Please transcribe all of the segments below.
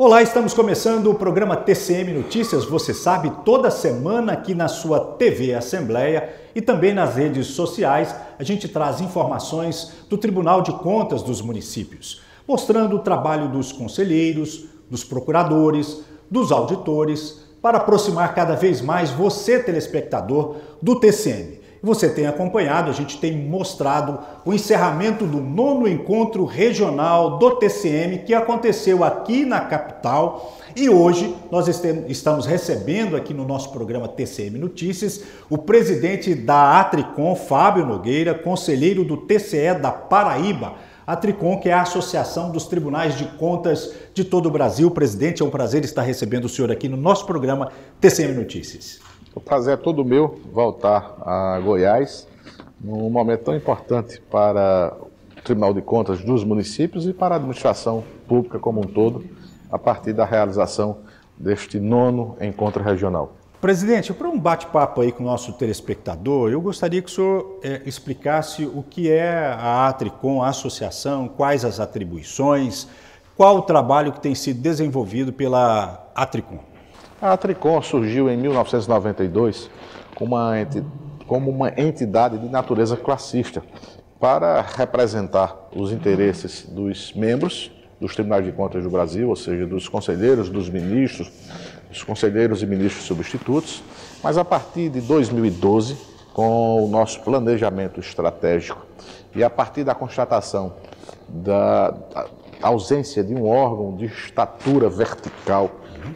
Olá, estamos começando o programa TCM Notícias, você sabe, toda semana aqui na sua TV Assembleia e também nas redes sociais, a gente traz informações do Tribunal de Contas dos municípios, mostrando o trabalho dos conselheiros, dos procuradores, dos auditores, para aproximar cada vez mais você, telespectador, do TCM. Você tem acompanhado, a gente tem mostrado o encerramento do nono encontro regional do TCM que aconteceu aqui na capital. E hoje nós estamos recebendo aqui no nosso programa TCM Notícias o presidente da Atricom, Fábio Nogueira, conselheiro do TCE da Paraíba. A Tricom, que é a Associação dos Tribunais de Contas de todo o Brasil. Presidente, é um prazer estar recebendo o senhor aqui no nosso programa TCM Notícias. O prazer é todo meu voltar a Goiás num momento tão importante para o Tribunal de Contas dos municípios e para a administração pública como um todo, a partir da realização deste nono encontro regional. Presidente, para um bate-papo aí com o nosso telespectador, eu gostaria que o senhor é, explicasse o que é a Atricom, a associação, quais as atribuições, qual o trabalho que tem sido desenvolvido pela Atricom. A Tricom surgiu em 1992 como uma, como uma entidade de natureza classista para representar os interesses dos membros dos Tribunais de Contas do Brasil, ou seja, dos conselheiros, dos ministros, dos conselheiros e ministros substitutos, mas a partir de 2012, com o nosso planejamento estratégico e a partir da constatação da ausência de um órgão de estatura vertical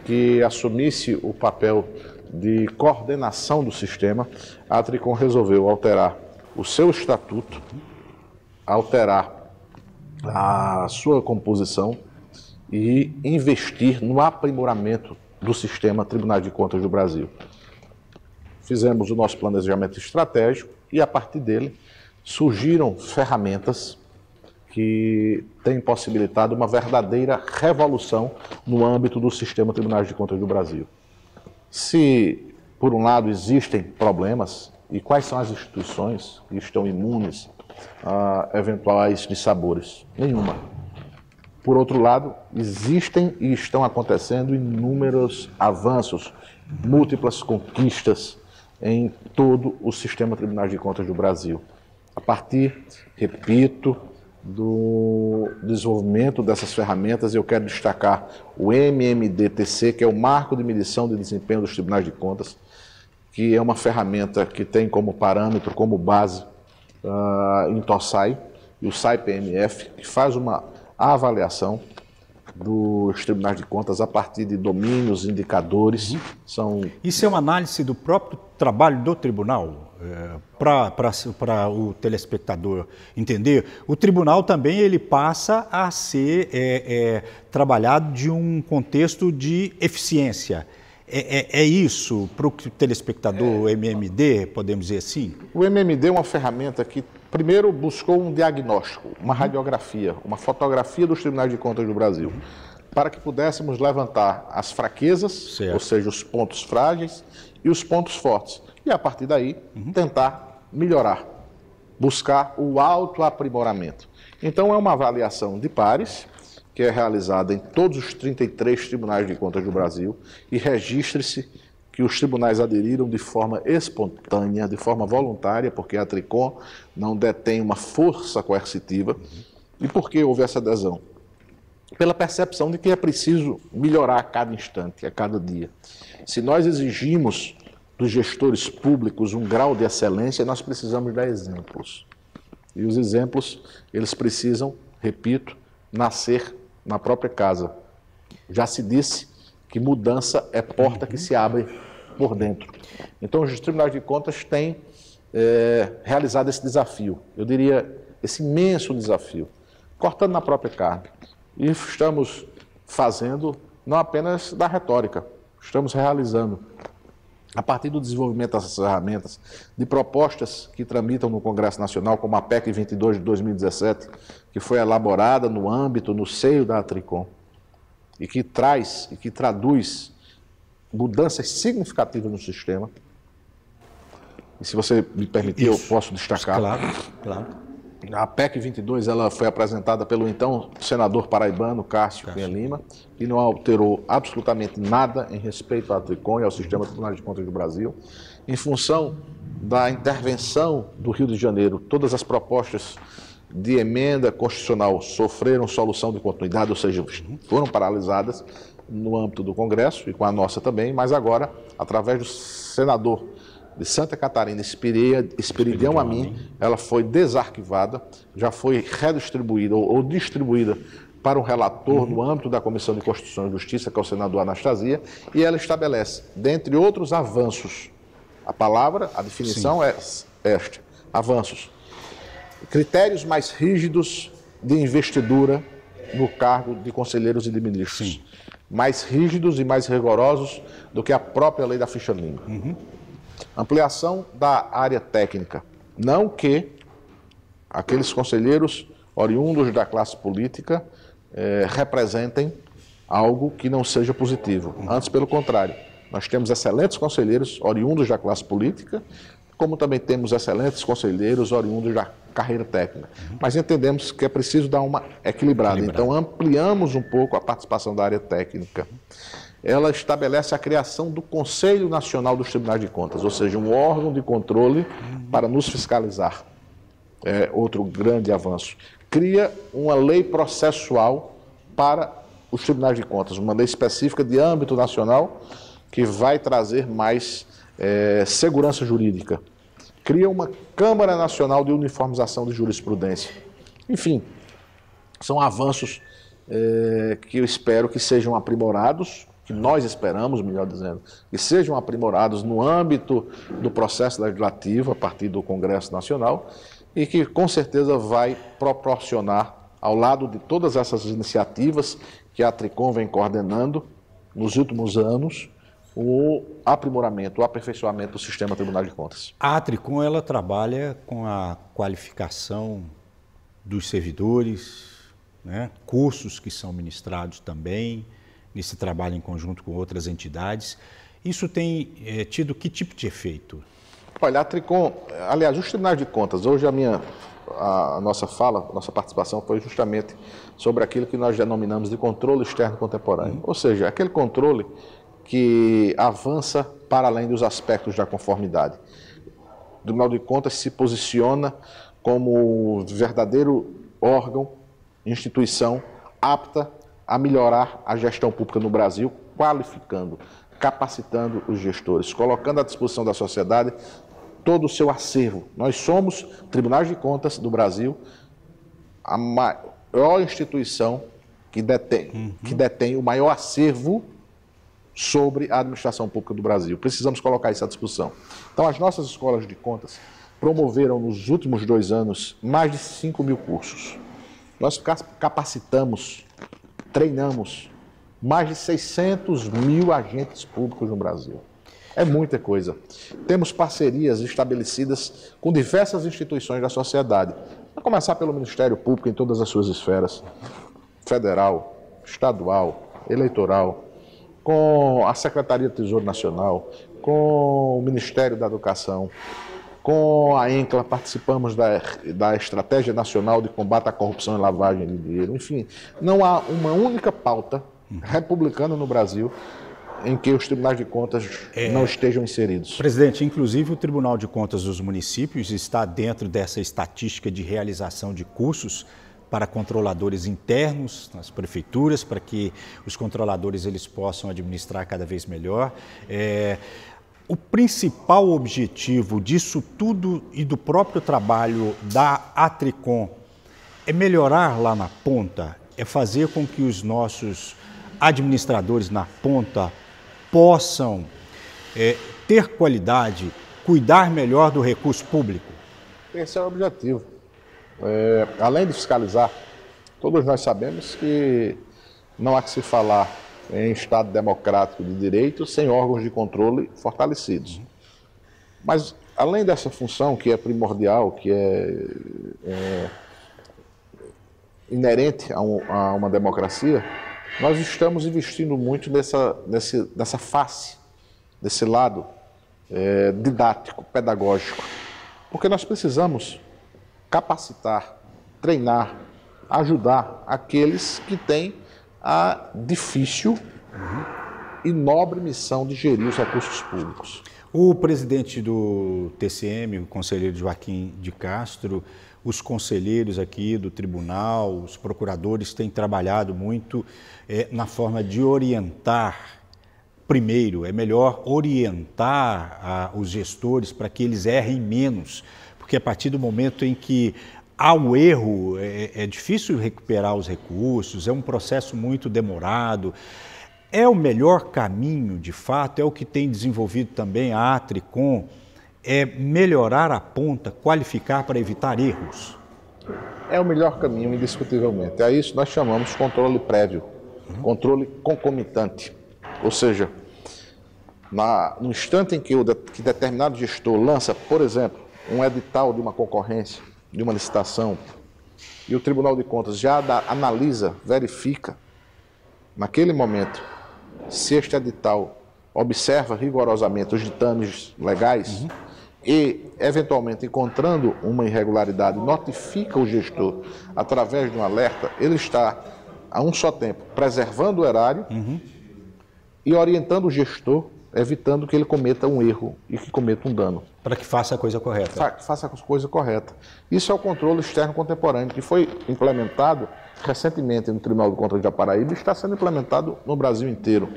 que assumisse o papel de coordenação do sistema, a Tricom resolveu alterar o seu estatuto, alterar a sua composição e investir no aprimoramento do sistema Tribunal de Contas do Brasil. Fizemos o nosso planejamento estratégico e, a partir dele, surgiram ferramentas que tem possibilitado uma verdadeira revolução no âmbito do sistema Tribunais de Contas do Brasil. Se, por um lado, existem problemas, e quais são as instituições que estão imunes a eventuais dissabores? Nenhuma. Por outro lado, existem e estão acontecendo inúmeros avanços, múltiplas conquistas em todo o sistema Tribunais de Contas do Brasil. A partir, repito, do desenvolvimento dessas ferramentas, eu quero destacar o MMDTC, que é o Marco de Medição de Desempenho dos Tribunais de Contas, que é uma ferramenta que tem como parâmetro, como base, uh, Intosai e o SAI-PMF, que faz uma avaliação dos tribunais de contas a partir de domínios, indicadores. Uhum. São... Isso é uma análise do próprio trabalho do tribunal? É, para o telespectador entender, o tribunal também ele passa a ser é, é, trabalhado de um contexto de eficiência. É, é, é isso para o telespectador é. MMD, podemos dizer assim? O MMD é uma ferramenta que, primeiro, buscou um diagnóstico, uma radiografia, uma fotografia dos tribunais de contas do Brasil, para que pudéssemos levantar as fraquezas, certo. ou seja, os pontos frágeis e os pontos fortes e a partir daí uhum. tentar melhorar, buscar o autoaprimoramento. Então é uma avaliação de pares que é realizada em todos os 33 tribunais de contas do Brasil e registre-se que os tribunais aderiram de forma espontânea, de forma voluntária, porque a Tricom não detém uma força coercitiva. E por que houve essa adesão? Pela percepção de que é preciso melhorar a cada instante, a cada dia. Se nós exigimos dos gestores públicos um grau de excelência, nós precisamos dar exemplos. E os exemplos, eles precisam, repito, nascer na própria casa. Já se disse que mudança é porta que se abre por dentro. Então, os tribunais de contas têm é, realizado esse desafio, eu diria, esse imenso desafio, cortando na própria carne. E estamos fazendo não apenas da retórica, estamos realizando a partir do desenvolvimento dessas ferramentas, de propostas que tramitam no Congresso Nacional, como a PEC 22 de 2017, que foi elaborada no âmbito, no seio da Tricom, e que traz e que traduz mudanças significativas no sistema. E se você me permitir, Isso. eu posso destacar. Claro, claro. A PEC 22 ela foi apresentada pelo então senador paraibano Cássio Cunha Lima e não alterou absolutamente nada em respeito à Tricom e ao Sistema Tribunal de Contas do Brasil. Em função da intervenção do Rio de Janeiro, todas as propostas de emenda constitucional sofreram solução de continuidade, ou seja, foram paralisadas no âmbito do Congresso e com a nossa também, mas agora, através do senador de Santa Catarina, Esperidião a mim, ela foi desarquivada, já foi redistribuída ou, ou distribuída para o um relator uhum. no âmbito da Comissão de Constituição e Justiça, que é o senador Anastasia, e ela estabelece, dentre outros avanços, a palavra, a definição Sim. é esta, avanços, critérios mais rígidos de investidura no cargo de conselheiros e de ministros. Sim. Mais rígidos e mais rigorosos do que a própria lei da ficha limpa. Uhum. Ampliação da área técnica. Não que aqueles conselheiros oriundos da classe política eh, representem algo que não seja positivo. Antes, pelo contrário, nós temos excelentes conselheiros oriundos da classe política, como também temos excelentes conselheiros oriundos da carreira técnica. Mas entendemos que é preciso dar uma equilibrada. Então, ampliamos um pouco a participação da área técnica ela estabelece a criação do Conselho Nacional dos Tribunais de Contas, ou seja, um órgão de controle para nos fiscalizar. É outro grande avanço. Cria uma lei processual para os tribunais de contas, uma lei específica de âmbito nacional que vai trazer mais é, segurança jurídica. Cria uma Câmara Nacional de Uniformização de Jurisprudência. Enfim, são avanços é, que eu espero que sejam aprimorados que nós esperamos, melhor dizendo, que sejam aprimorados no âmbito do processo legislativo a partir do Congresso Nacional e que com certeza vai proporcionar, ao lado de todas essas iniciativas que a Tricom vem coordenando nos últimos anos, o aprimoramento, o aperfeiçoamento do sistema Tribunal de Contas. A Tricom ela trabalha com a qualificação dos servidores, né? cursos que são ministrados também, nesse trabalho em conjunto com outras entidades. Isso tem é, tido que tipo de efeito? Olha, a Tricom, aliás, os tribunais de contas, hoje a minha a nossa fala, a nossa participação foi justamente sobre aquilo que nós denominamos de controle externo contemporâneo. Uhum. Ou seja, aquele controle que avança para além dos aspectos da conformidade. O Tribunal de Contas se posiciona como verdadeiro órgão, instituição apta a melhorar a gestão pública no Brasil, qualificando, capacitando os gestores, colocando à disposição da sociedade todo o seu acervo. Nós somos, Tribunais de Contas do Brasil, a maior instituição que detém, uhum. que detém o maior acervo sobre a administração pública do Brasil. Precisamos colocar isso à discussão. Então, as nossas escolas de contas promoveram nos últimos dois anos mais de 5 mil cursos. Nós capacitamos treinamos mais de 600 mil agentes públicos no Brasil. É muita coisa. Temos parcerias estabelecidas com diversas instituições da sociedade. A começar pelo Ministério Público em todas as suas esferas: federal, estadual, eleitoral, com a Secretaria do Tesouro Nacional, com o Ministério da Educação, com a ENCLA participamos da, da Estratégia Nacional de Combate à Corrupção e Lavagem de Dinheiro. Enfim, não há uma única pauta republicana no Brasil em que os tribunais de contas é, não estejam inseridos. Presidente, inclusive o Tribunal de Contas dos Municípios está dentro dessa estatística de realização de cursos para controladores internos nas prefeituras, para que os controladores eles possam administrar cada vez melhor. É, o principal objetivo disso tudo e do próprio trabalho da Atricom é melhorar lá na ponta, é fazer com que os nossos administradores na ponta possam é, ter qualidade, cuidar melhor do recurso público? Esse é o objetivo. É, além de fiscalizar, todos nós sabemos que não há que se falar em Estado democrático de direito sem órgãos de controle fortalecidos. Mas, além dessa função que é primordial, que é, é inerente a, um, a, uma democracia, nós estamos investindo muito nessa, nessa, nessa face, desse lado é, didático, pedagógico. Porque nós precisamos capacitar, treinar, ajudar aqueles que têm a difícil e nobre missão de gerir os recursos públicos. O presidente do TCM, o conselheiro Joaquim de Castro, os conselheiros aqui do tribunal, os procuradores têm trabalhado muito é, na forma de orientar. Primeiro, é melhor orientar a, os gestores para que eles errem menos, porque a partir do momento em que há o erro, é, é difícil recuperar os recursos, é um processo muito demorado. É o melhor caminho, de fato, é o que tem desenvolvido também a Atricom, é melhorar a ponta, qualificar para evitar erros. É o melhor caminho, indiscutivelmente. É isso nós chamamos controle prévio, uhum. controle concomitante. Ou seja, na, no instante em que, o, que determinado gestor lança, por exemplo, um edital de uma concorrência, de uma licitação, e o Tribunal de Contas já dá, analisa, verifica, naquele momento, se este edital observa rigorosamente os ditames legais uhum. e, eventualmente, encontrando uma irregularidade, notifica o gestor através de um alerta, ele está, a um só tempo, preservando o erário uhum. e orientando o gestor evitando que ele cometa um erro e que cometa um dano. Para que faça a coisa correta. Fa faça a coisa correta. Isso é o controle externo contemporâneo, que foi implementado recentemente no Tribunal de Contas de Aparaíba e está sendo implementado no Brasil inteiro.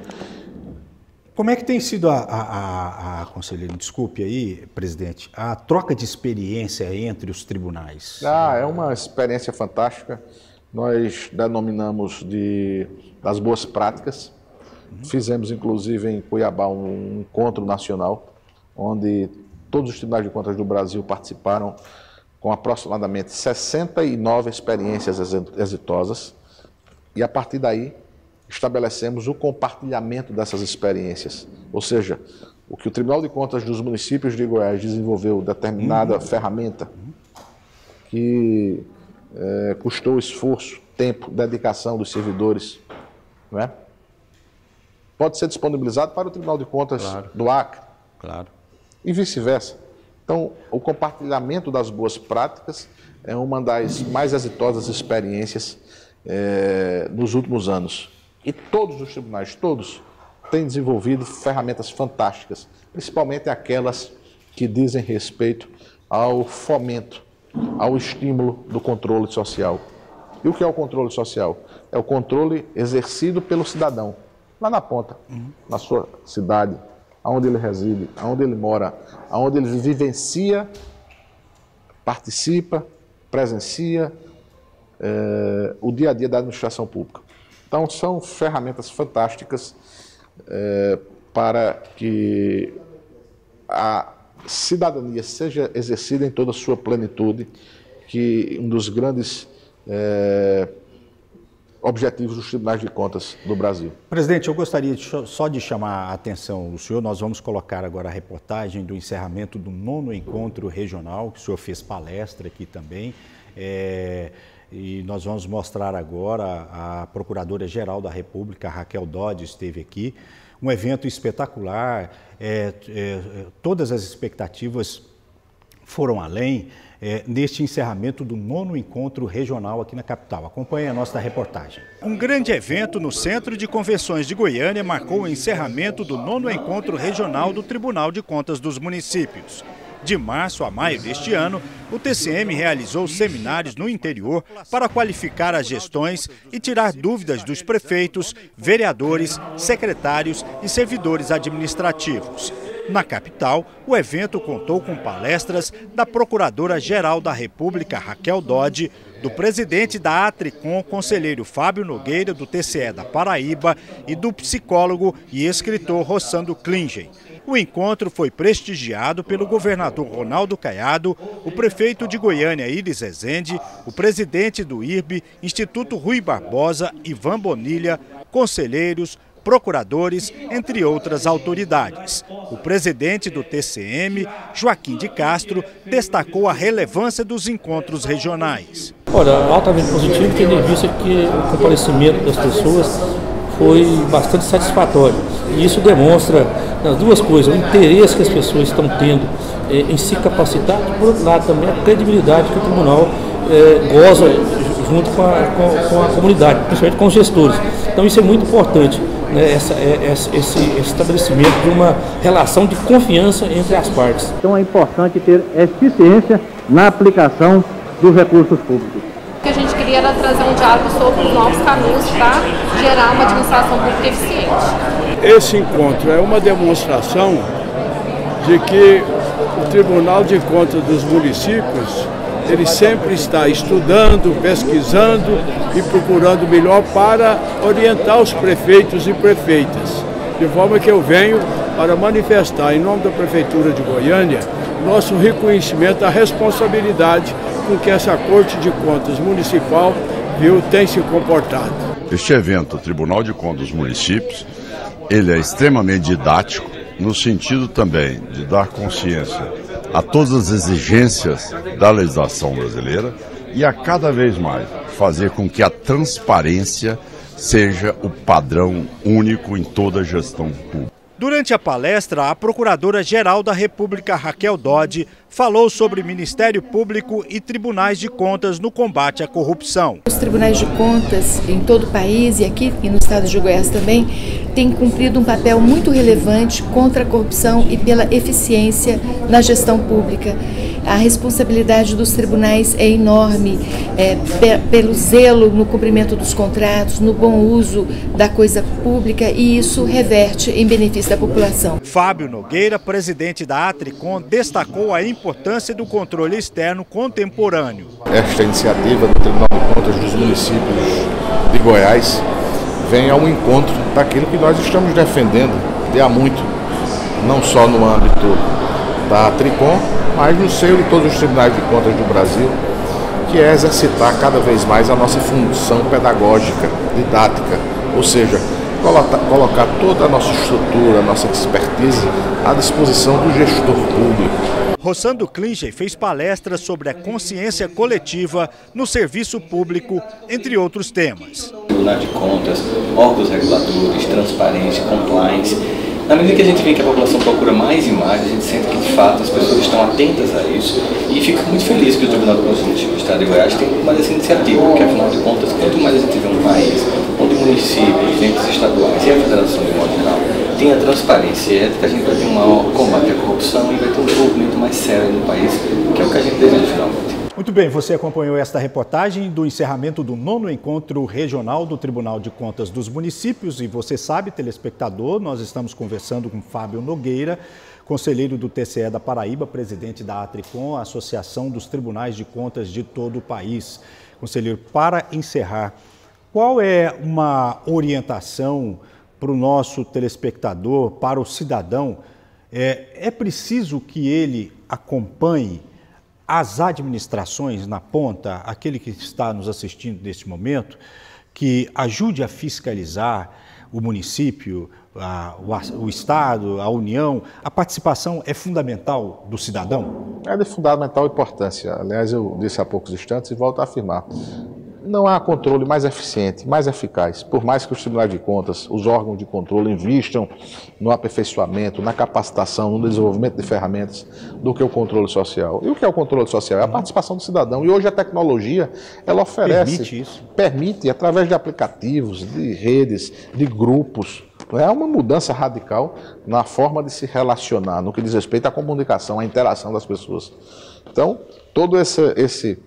Como é que tem sido a, a, a, a conselheiro, desculpe aí, presidente, a troca de experiência entre os tribunais? Ah, é uma experiência fantástica. Nós denominamos de das boas práticas Fizemos, inclusive, em Cuiabá um encontro nacional, onde todos os tribunais de contas do Brasil participaram, com aproximadamente 69 experiências exitosas, e a partir daí estabelecemos o compartilhamento dessas experiências. Ou seja, o que o Tribunal de Contas dos municípios de Goiás desenvolveu determinada uhum. ferramenta que é, custou esforço, tempo, dedicação dos servidores, não é? pode ser disponibilizado para o Tribunal de Contas claro. do Acre. Claro. E vice-versa. Então, o compartilhamento das boas práticas é uma das mais exitosas experiências é, nos últimos anos. E todos os tribunais, todos, têm desenvolvido ferramentas fantásticas, principalmente aquelas que dizem respeito ao fomento, ao estímulo do controle social. E o que é o controle social? É o controle exercido pelo cidadão lá na ponta, na sua cidade, aonde ele reside, aonde ele mora, aonde ele vivencia, participa, presencia é, o dia a dia da administração pública. Então, são ferramentas fantásticas é, para que a cidadania seja exercida em toda a sua plenitude, que um dos grandes é, objetivos dos tribunais de contas do Brasil. Presidente, eu gostaria de, só de chamar a atenção do senhor. Nós vamos colocar agora a reportagem do encerramento do nono encontro regional, que o senhor fez palestra aqui também. É, e nós vamos mostrar agora a Procuradora-Geral da República, Raquel Dodge, esteve aqui. Um evento espetacular, é, é, todas as expectativas foram além é, neste encerramento do nono encontro regional aqui na capital. Acompanhe a nossa reportagem. Um grande evento no Centro de Convenções de Goiânia marcou o encerramento do nono encontro regional do Tribunal de Contas dos Municípios. De março a maio deste ano, o TCM realizou seminários no interior para qualificar as gestões e tirar dúvidas dos prefeitos, vereadores, secretários e servidores administrativos. Na capital, o evento contou com palestras da Procuradora-Geral da República, Raquel Dodge, do presidente da Atricom, conselheiro Fábio Nogueira, do TCE da Paraíba, e do psicólogo e escritor Rossando Klingen. O encontro foi prestigiado pelo governador Ronaldo Caiado, o prefeito de Goiânia, Iris Ezende, o presidente do IRB, Instituto Rui Barbosa, Ivan Bonilha, conselheiros, procuradores, entre outras autoridades. O presidente do TCM, Joaquim de Castro, destacou a relevância dos encontros regionais. Olha, altamente positivo, tendo em vista que o comparecimento das pessoas foi bastante satisfatório. E isso demonstra nas duas coisas, o interesse que as pessoas estão tendo é, em se capacitar e, por outro lado, também a credibilidade que o tribunal é, goza junto com a, com, com a, comunidade, principalmente com os gestores. Então isso é muito importante, né, essa, é, esse, esse estabelecimento de uma relação de confiança entre as partes. Então é importante ter eficiência na aplicação dos recursos públicos. O que a gente queria era trazer um diálogo sobre os novos caminhos para gerar uma administração pública eficiente. Esse encontro é uma demonstração de que o Tribunal de Contas dos Municípios ele sempre está estudando, pesquisando e procurando melhor para orientar os prefeitos e prefeitas. De forma que eu venho para manifestar, em nome da Prefeitura de Goiânia, nosso reconhecimento à responsabilidade com que essa Corte de Contas Municipal viu, tem se comportado. Este evento, o Tribunal de Contas dos Municípios, ele é extremamente didático, no sentido também de dar consciência a todas as exigências da legislação brasileira e a cada vez mais fazer com que a transparência seja o padrão único em toda a gestão pública. Durante a palestra, a Procuradora-Geral da República, Raquel Dodge, falou sobre Ministério Público e tribunais de contas no combate à corrupção. Os tribunais de contas em todo o país e aqui e no estado de Goiás também têm cumprido um papel muito relevante contra a corrupção e pela eficiência na gestão pública. A responsabilidade dos tribunais é enorme é, pelo zelo no cumprimento dos contratos, no bom uso da coisa pública e isso reverte em benefício da população. Fábio Nogueira, presidente da Atricom, destacou a importância do controle externo contemporâneo. Esta iniciativa do Tribunal de Contas dos municípios de Goiás vem ao encontro daquilo que nós estamos defendendo de há muito, não só no âmbito da Tricom, mas no seio de todos os tribunais de contas do Brasil, que é exercitar cada vez mais a nossa função pedagógica, didática, ou seja, colocar toda a nossa estrutura, a nossa expertise à disposição do gestor público. Rossando Klinger fez palestras sobre a consciência coletiva no serviço público, entre outros temas. Tribunal de Contas, órgãos reguladores, transparência, compliance na medida que a gente vê que a população procura mais e mais, a gente sente que de fato as pessoas estão atentas a isso e fica muito feliz que o Tribunal do Constitucional do Estado de Goiás tem mais essa iniciativa, porque afinal de contas, quanto mais a gente vê um país onde municípios, entes estaduais e a federação de modo geral tem a transparência ética, a gente vai ter um combate à corrupção e vai ter um desenvolvimento mais sério no país, que é o que a gente deseja finalmente. Muito bem, você acompanhou esta reportagem do encerramento do nono encontro regional do Tribunal de Contas dos Municípios. E você sabe, telespectador, nós estamos conversando com Fábio Nogueira, conselheiro do TCE da Paraíba, presidente da Atricom, Associação dos Tribunais de Contas de todo o país. Conselheiro, para encerrar, qual é uma orientação para o nosso telespectador, para o cidadão? É, é preciso que ele acompanhe as administrações na ponta, aquele que está nos assistindo neste momento, que ajude a fiscalizar o município, a, o, o, Estado, a União, a participação é fundamental do cidadão? É de fundamental importância. Aliás, eu disse há poucos instantes e volto a afirmar não há controle mais eficiente, mais eficaz, por mais que os tribunais de contas, os órgãos de controle invistam no aperfeiçoamento, na capacitação, no desenvolvimento de ferramentas, do que o controle social. E o que é o controle social? É a participação do cidadão. E hoje a tecnologia, ela oferece, permite, isso. permite através de aplicativos, de redes, de grupos, é uma mudança radical na forma de se relacionar, no que diz respeito à comunicação, à interação das pessoas. Então, todo esse, esse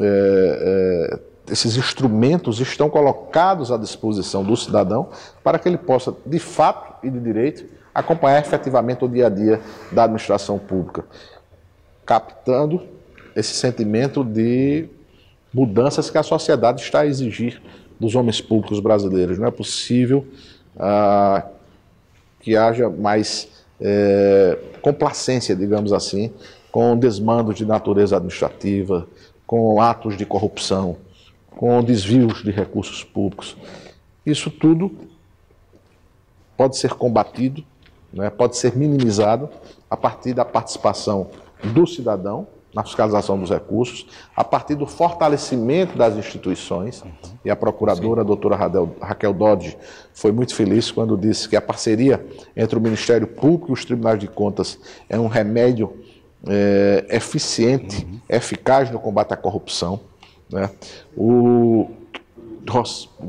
é, é, esses instrumentos estão colocados à disposição do cidadão para que ele possa, de fato e de direito, acompanhar efetivamente o dia a dia da administração pública, captando esse sentimento de mudanças que a sociedade está a exigir dos homens públicos brasileiros. Não é possível ah, que haja mais é, complacência, digamos assim, com desmandos de natureza administrativa, com atos de corrupção com desvios de recursos públicos. Isso tudo pode ser combatido, né, pode ser minimizado a partir da participação do cidadão na fiscalização dos recursos, a partir do fortalecimento das instituições. Uhum. E a procuradora, Sim. a doutora Raquel Dodge, foi muito feliz quando disse que a parceria entre o Ministério Público e os tribunais de contas é um remédio é, eficiente, uhum. eficaz no combate à corrupção. Né? O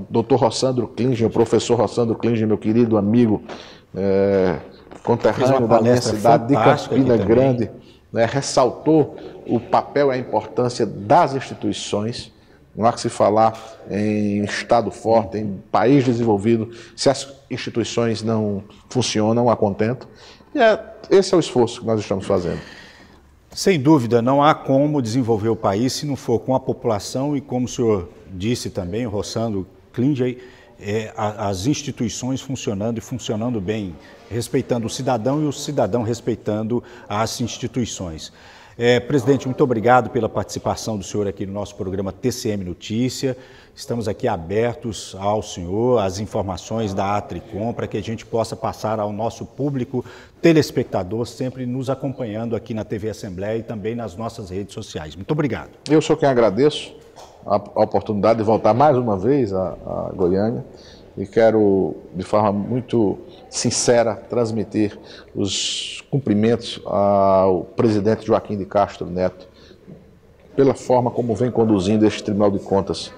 doutor Rossandro Klinger, o professor Rossandro Klinger, meu querido amigo, é, conterrâneo da minha cidade de Campina Grande, né, ressaltou o papel e a importância das instituições. Não há que se falar em Estado forte, em país desenvolvido, se as instituições não funcionam a contento. E é, esse é o esforço que nós estamos fazendo. Sem dúvida, não há como desenvolver o país se não for com a população e, como o senhor disse também, Roçando Klinger, é, as instituições funcionando e funcionando bem, respeitando o cidadão e o cidadão respeitando as instituições. É, presidente, muito obrigado pela participação do senhor aqui no nosso programa TCM Notícia. Estamos aqui abertos ao senhor, às informações da Atricom, para que a gente possa passar ao nosso público telespectador, sempre nos acompanhando aqui na TV Assembleia e também nas nossas redes sociais. Muito obrigado. Eu sou quem agradeço a, a oportunidade de voltar mais uma vez a, Goiânia e quero, de forma muito sincera, transmitir os cumprimentos ao presidente Joaquim de Castro Neto pela forma como vem conduzindo este Tribunal de Contas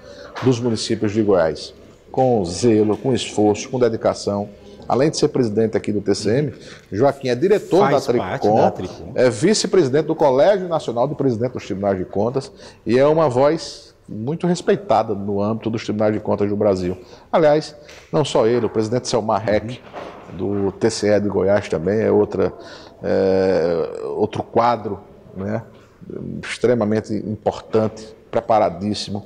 dos municípios de Goiás, com zelo, com esforço, com dedicação. Além de ser presidente aqui do TCM, Joaquim é diretor da Tricom, da Tricom, é vice-presidente do Colégio Nacional de Presidente dos Tribunais de Contas e é uma voz muito respeitada no âmbito dos tribunais de contas do Brasil. Aliás, não só ele, o presidente Selmar Heck, do TCE de Goiás também, é, outra, é, outro quadro né, extremamente importante, preparadíssimo.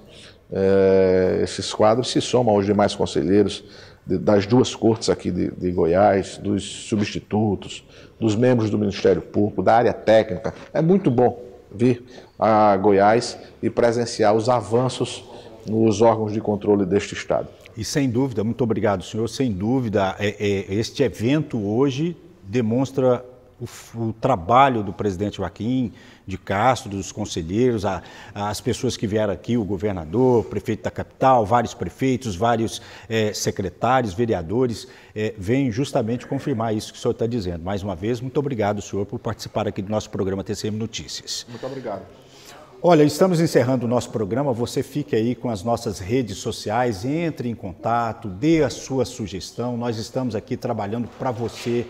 É, esses quadros se somam aos demais conselheiros de, das duas cortes aqui de, de Goiás, dos substitutos, dos membros do Ministério Público, da área técnica. É muito bom vir a Goiás e presenciar os avanços nos órgãos de controle deste Estado. E sem dúvida, muito obrigado, senhor. Sem dúvida, é, é, este evento hoje demonstra o, o, trabalho do presidente Joaquim de Castro, dos conselheiros, a, as pessoas que vieram aqui, o governador, o prefeito da capital, vários prefeitos, vários é, secretários, vereadores, é, vêm justamente confirmar isso que o senhor está dizendo. Mais uma vez, muito obrigado, senhor, por participar aqui do nosso programa TCM Notícias. Muito obrigado. Olha, estamos encerrando o nosso programa. Você fique aí com as nossas redes sociais, entre em contato, dê a sua sugestão. Nós estamos aqui trabalhando para você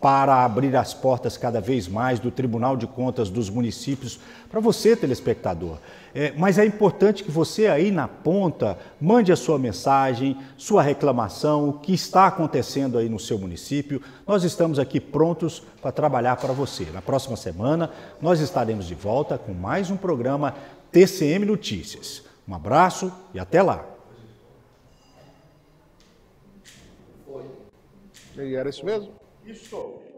para abrir as portas cada vez mais do Tribunal de Contas dos municípios para você, telespectador. É, mas é importante que você aí na ponta mande a sua mensagem, sua reclamação, o que está acontecendo aí no seu município. Nós estamos aqui prontos para trabalhar para você. Na próxima semana nós estaremos de volta com mais um programa TCM Notícias. Um abraço e até lá. E era isso mesmo? Isso.